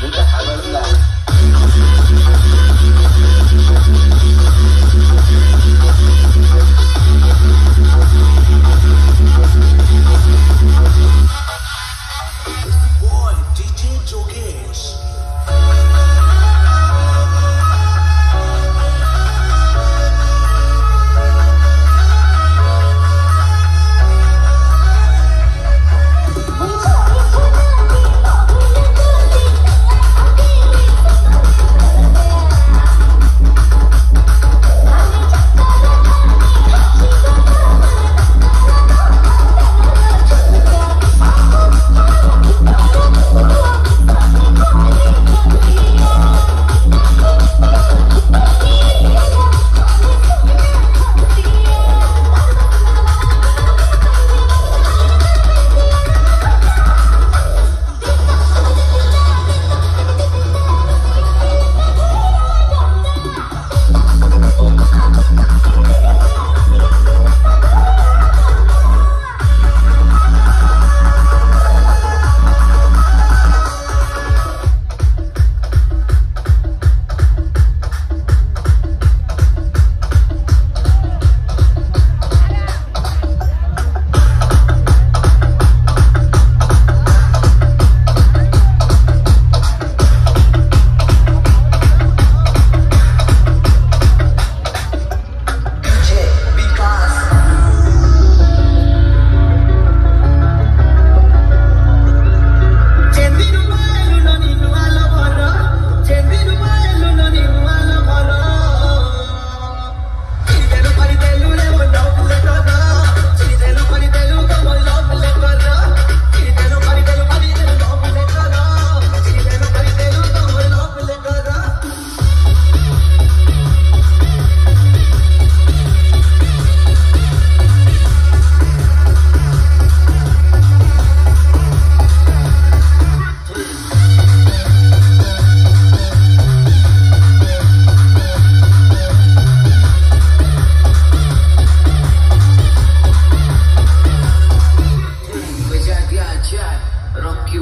Muchas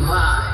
Live.